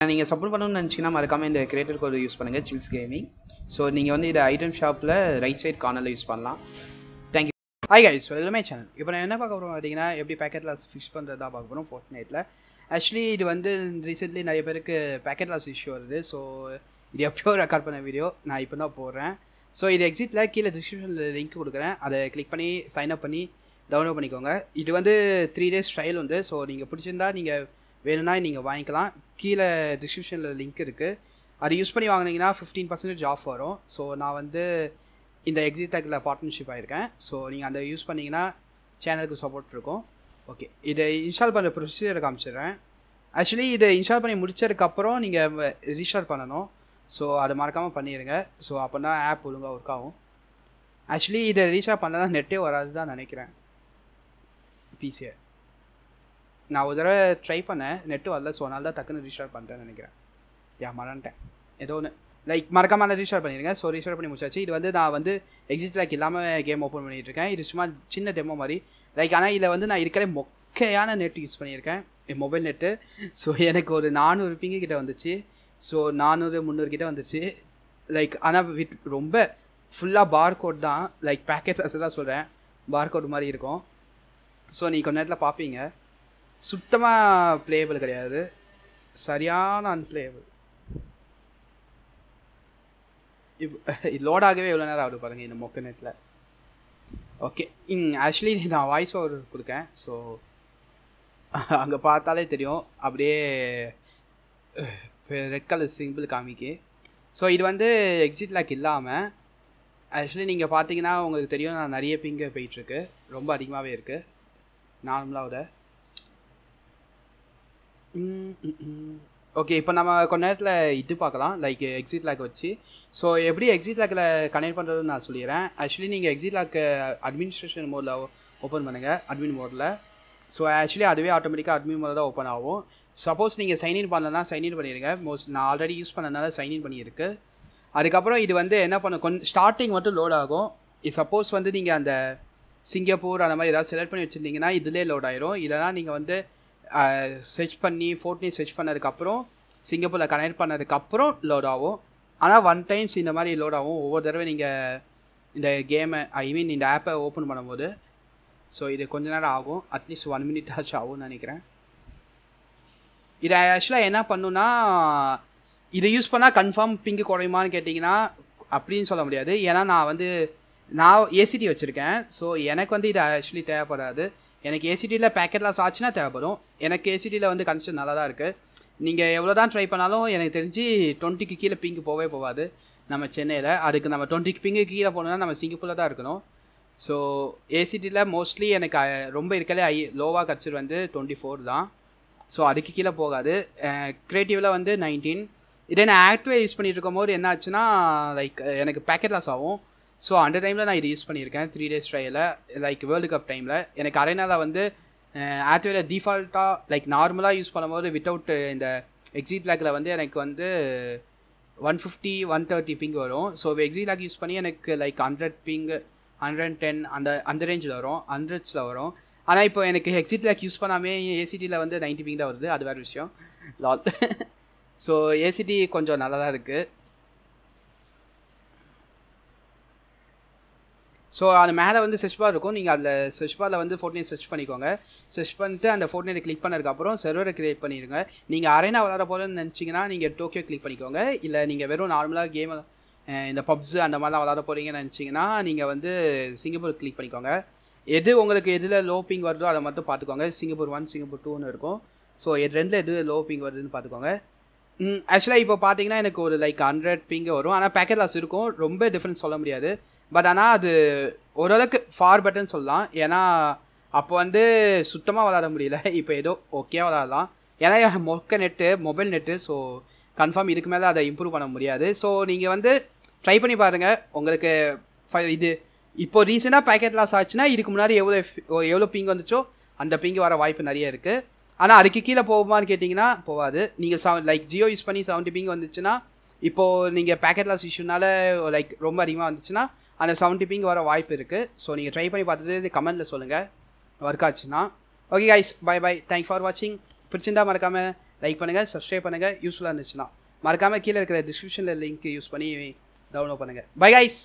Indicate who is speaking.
Speaker 1: நீங்கள் சப்போர்ட் பண்ணணும்னு நினச்சிங்கன்னா மறக்காமல் இந்த கிரியேட்டர் கோட் யூஸ் பண்ணுங்கள் சில்ஸ் கேமிங் ஸோ நீங்கள் வந்து இதை ஐட்டம் ஷாப்பில் ரைட் சைட் கார்னரில் யூஸ் பண்ணலாம். Thank you hi guys welcome channel இப்போ நான் என்ன பார்க்க போகிறோம் பார்த்தீங்கன்னா எப்படி பேக்கெட் லாஸ் ஃபிக்ஸ் பண்ணுறது தான் பார்க்க போகிறோம் ஃபோர்ட் நைட்டில் ஆக்சுவலி இது வந்து ரீசெண்ட்லி நிறைய பேருக்கு பேக்கெட் லாஸ் இஷ்யூ வருது. ஸோ இது எப்படியோ ரெக்கார்ட் பண்ண வீடியோ நான் இப்போ தான் போடுறேன். ஸோ இது எக்ஸிட்டில் கீழே டிஸ்கிரிப்ஷனில் லிங்க் கொடுக்குறேன். அதை கிளிக் பண்ணி சைன் அப் பண்ணி டவுன்லோட் பண்ணிக்கோங்க. இது வந்து த்ரீ டேஸ் ட்ரையல் வந்து ஸோ நீங்கள் பிடிச்சிருந்தா நீங்கள் வேணும்னா நீங்கள் வாங்கிக்கலாம். கீழே டிஸ்கிரிப்ஷனில் லிங்க் இருக்குது அது யூஸ் பண்ணி வாங்கினீங்கன்னா ஃபிஃப்டீன் பர்சன்டேஜ் ஆஃப் வரும். ஸோ நான் வந்து இந்த எக்ஸிட் டேக்கில் பார்ட்னர்ஷிப் ஆகிருக்கேன் ஸோ நீங்கள் அதை யூஸ் பண்ணிங்கன்னா சேனலுக்கு சப்போர்ட் இருக்கும். ஓகே இதை இன்ஸ்டால் பண்ணுற ப்ரொசீஜரை காமிச்சிடுறேன். ஆக்சுவலி இதை இன்ஸ்டால் பண்ணி முடிச்சதுக்கப்புறம் நீங்கள் ரீஸ்டார்ட் பண்ணணும். ஸோ அதை மறக்காமல் பண்ணிடுங்க ஸோ அப்போ தான் ஆப் ஒழுங்காக ஒர்க் ஆகும். ஆக்சுவலி இதை ரீஸ்டார்ட் பண்ணலாம் நெட்டே வராது தான் நினைக்கிறேன். பிசியை நான் ஒரு தடவை ட்ரை பண்ணேன். நெட்டு வரல ஸோ அதனால தான் டக்குன்னு ரீஸ்டார்ட் பண்ணிட்டேன்னு நினைக்கிறேன். யா மறந்துட்டேன். ஏதோ ஒன்று லைக் மறக்காம நான் ரீஸ்டார்ட் பண்ணிடுங்க. ஸோ ரீஸ்டார்ட் பண்ணி முடிச்சாச்சு. இது வந்து நான் வந்து எக்ஸிட் லைக் இல்லாமல் கேம் ஓப்பன் பண்ணிகிட்டு இருக்கேன். இது சும்மா சின்ன டெமோ மாதிரி. லைக் ஆனால் இதில் வந்து நான் இருக்கிற மொக்கையான நெட் யூஸ் பண்ணியிருக்கேன். என் மொபைல் நெட்டு ஸோ எனக்கு ஒரு நானூறு பிங்கு கிட்டே வந்துச்சு. ஸோ நானூறு முந்நூறு கிட்டே வந்துச்சு. லைக் ஆனால் வித் ரொம்ப ஃபுல்லாக பார் கோட் தான். லைக் பேக்கெட் தான் சொல்கிறேன் பார் கோட் மாதிரி இருக்கும். ஸோ நீ கொஞ்ச நேரத்தில் பார்ப்பீங்க சுத்தமாக பிளேயபிள் கிடையாது. சரியான அன்பிளேயபிள் இப்போ லோட் ஆகவே இவ்வளோ நேரம் ஆகுது பாருங்கள் இந்த மொக்க நெட்டில் ஓகே இங் ஆக்சுவலி நான் வாய்ஸ் ஓவர் கொடுக்கேன். ஸோ அங்கே பார்த்தாலே தெரியும். அப்படியே ரெட் கலர் சிம்பிள் காமிக்கு. ஸோ இது வந்து எக்ஸிட் லேக் இல்லாமல் ஆக்சுவலி நீங்கள் பார்த்தீங்கன்னா உங்களுக்கு தெரியும் நான் நிறைய பிங்கு போயிட்டுருக்கு ரொம்ப அதிகமாகவே இருக்குது நார்மலாக விட ஓகே இப்போ நம்ம கொஞ்ச நேரத்தில் இது பார்க்கலாம். லைக் எக்ஸிட் லேக் வச்சு. ஸோ எப்படி எக்ஸிட் லேக்கில் கனெக்ட் பண்ணுறதுன்னு நான் சொல்லிடுறேன். ஆக்சுவலி நீங்கள் எக்ஸிட் லாக்கு அட்மினிஸ்ட்ரேஷன் மோடில் ஓப்பன் பண்ணுங்கள் அட்மின் மோடில் ஸோ ஆக்சுவலி அதுவே ஆட்டோமேட்டிக்காக அட்மின் மோடில் தான் ஓப்பன் ஆகும். சப்போஸ் நீங்கள் சைன்இன் பண்ணலன்னா சைன்இன் பண்ணிடுங்க மோஸ்ட் நான் ஆல்ரெடி யூஸ் பண்ணனால சைன்இன் பண்ணியிருக்கு. அதுக்கப்புறம் இது வந்து என்ன பண்ணும்? கொஞ்சம் ஸ்டார்டிங் மட்டும் லோட் ஆகும். சப்போஸ் வந்து நீங்கள் அந்த சிங்கப்பூர் அந்த மாதிரி ஏதாவது செலக்ட் பண்ணி வச்சுருந்தீங்கன்னா இதிலே லோட் ஆயிரும். இல்லைனா நீங்கள் வந்து ஸ்விட்ச் பண்ணி ஃபோர்ட்னி ஸ்விட்ச் பண்ணதுக்கப்புறம் சிங்கப்பூரில் கனெக்ட் பண்ணதுக்கப்புறம் லோட் ஆகும். ஆனால் ஒன் டைம்ஸ் இந்த மாதிரி லோட் ஆகும். ஒவ்வொரு தடவை நீங்கள் இந்த கேமை ஐ மீன் இந்த ஆப்பை ஓப்பன் பண்ணும்போது ஸோ இது கொஞ்ச நேரம் ஆகும். அட்லீஸ்ட் ஒன் மினிட் ஆச்சு ஆகும்னு நினைக்கிறேன். இதை ஆக்சுவலாக என்ன பண்ணுன்னா இதை யூஸ் பண்ணால் கன்ஃபார்ம் பிங்கு குறையுமான்னு கேட்டிங்கன்னா அப்படின்னு சொல்ல முடியாது. ஏன்னா நான் வந்து நான் ஏசிடி வச்சுருக்கேன். ஸோ எனக்கு வந்து இது ஆக்சுவலி தேவைப்படாது. எனக்கு ஏசிடியில் பேக்கெட் லாஸ் ஆச்சுன்னா தேவைப்படும். எனக்கு ஏசிடியில் வந்து கன்ஸ்டன் நல்லா தான் இருக்குது நீங்கள் எவ்வளோ தான் ட்ரை பண்ணாலும் எனக்கு தெரிஞ்சு டுவெண்ட்டிக்கு கீழே பிங்கு போகவே போகாது நம்ம சென்னையில். அதுக்கு நம்ம டுவெண்ட்டிக்கு பிங்கு கீழே போகணுன்னா நம்ம சிங்கப்பூரில் தான் இருக்கணும். ஸோ ஏசிடியில் மோஸ்ட்லி எனக்கு ரொம்ப இருக்கலே ஐ லோவாக கிடச்சிட்டு வந்து டுவெண்ட்டி ஃபோர் தான். ஸோ அதுக்கு கீழே போகாது. க்ரியேட்டிவில் வந்து நைன்டீன் இதே நான் ஆக்டிவே யூஸ் பண்ணிட்டு இருக்கும்போது என்ன ஆச்சுன்னா லைக் எனக்கு பேக்கெட் லாஸ் ஆகும். ஸோ அந்த டைமில் நான் இது யூஸ் பண்ணியிருக்கேன். Three days trial like world cup டைமில் எனக்கு அரைனாவில் வந்து ஆக்டிவில் டிஃபால்ட்டாக லைக் நார்மலாக யூஸ் பண்ணும்போது வித்தவுட் இந்த எக்ஸிட் லேக்கில் வந்து எனக்கு வந்து one fifty one thirty ping வரும். ஸோ எக்ஸிட் லேக் யூஸ் பண்ணி எனக்கு like hundred ping hundred ten அந்த அந்த ரேஞ்சில் வரும். ஹண்ட்ரட்ஸில் வரும். ஆனால் இப்போ எனக்கு எக்ஸிட் லேக் யூஸ் பண்ணாமே ஏசிடியில் வந்து நைன்ட்டி பிங் தான் வருது. அது வேறு விஷயம். லால் ஸோ ஏசிடி கொஞ்சம் நல்லா தான் இருக்குது ஸோ அது மேலே வந்து சர்ச் பார் இருக்கும். நீங்கள் அதில் சர்ச் பாரில் வந்து ஃபோர்ட்நைட் சர்ச் பண்ணிக்கோங்க. சர்ச் பண்ணிட்டு அந்த ஃபோர்ட்நைட் கிளிக் பண்ணதுக்கப்புறம் செர்வரை க்ரியேட் பண்ணிடுங்க. நீங்கள் அரைனா விளாட போகிறேன்னு நினச்சிங்கன்னா நீங்கள் டோக்கியோ கிளிக் பண்ணிக்கோங்க. இல்லை நீங்கள் வெறும் நார்மலாக கேம் இந்த பப்ஸ் அந்த மாதிரிலாம் விளாட போகிறீங்கன்னு நினச்சிங்கன்னா நீங்கள் வந்து சிங்கப்பூர் கிளிக் பண்ணிக்கோங்க. எது உங்களுக்கு எதில் லோ பிங் வருதோ அதை மட்டும் பார்த்துக்கோங்க. சிங்கப்பூர் ஒன் சிங்கப்பூர் டூன்னு இருக்கும். ஸோ ரெண்டில் எது லோ பிங் வருதுன்னு பார்த்துக்கோங்க. ஆக்சுவலாக இப்போ பார்த்தீங்கன்னா எனக்கு ஒரு லைக் ஹண்ட்ரட் பிங்கு வரும். ஆனால் பேக்கெட் லாஸ் இருக்கும். ரொம்ப டிஃப்ரென்ஸ் சொல்ல முடியாது. பட் ஆனால் அது ஓரளவுக்கு ஃபார் பெட்டர்னு சொல்லலாம். ஏன்னா அப்போ வந்து சுத்தமாக விளாட முடியல. இப்போ ஏதோ ஓகே விளாடலாம் ஏன்னா மொக்க net mobile net so confirm இதுக்கு மேலே அதை இம்ப்ரூவ் பண்ண முடியாது. ஸோ நீங்கள் வந்து ட்ரை பண்ணி பாருங்கள் உங்களுக்கு இது இப்போ ரீசெண்டாக பேக்கெட் லாஸ் ஆச்சுன்னா இதுக்கு முன்னாடி எவ்வளோ எவ்வளோ பிங்க் வந்துச்சோ அந்த பிங்கு வர வாய்ப்பு நிறைய இருக்குது ஆனால் அதுக்கு கீழே போகுமான்னு கேட்டிங்கன்னா போகாது. நீங்கள் செவன் லைக் ஜியோ யூஸ் பண்ணி செவன்ட்டி பிங்க் வந்துச்சுன்னா இப்போது நீங்கள் பேக்கெட் லாஸ் இஷ்யூனால லைக் ரொம்ப அதிகமாக வந்துச்சுன்னா அந்த செவன்ட்டி டிப்பிங் வர வாய்ப்பு இருக்குது ஸோ நீங்கள் ட்ரை பண்ணி பார்த்துட்டு கமெண்ட்டில் சொல்லுங்கள் ஒர்க் ஆச்சுன்னா. Okay guys bye bye thanks for வாட்சிங் பிடிச்சிருந்தா மறக்காமல் லைக் பண்ணுங்கள் சப்ஸ்கிரைப் பண்ணுங்கள் யூஸ்ஃபுல்லாக இருந்துச்சுன்னா. மறக்காமல் கீழே இருக்கிற டிஸ்கிரிப்ஷனில் லிங்க் யூஸ் பண்ணி டவுன்லோட் பண்ணுங்கள் பை கைஸ்